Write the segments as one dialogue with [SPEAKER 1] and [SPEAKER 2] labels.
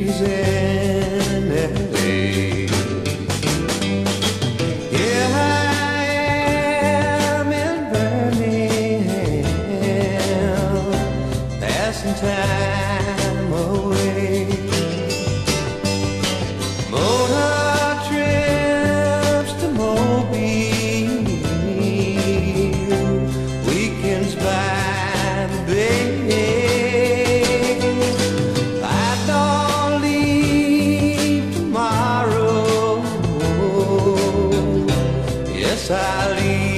[SPEAKER 1] in Here I am in Birmingham, passing time away. Yes, I leave.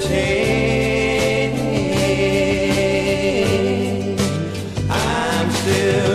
[SPEAKER 1] change. I'm still.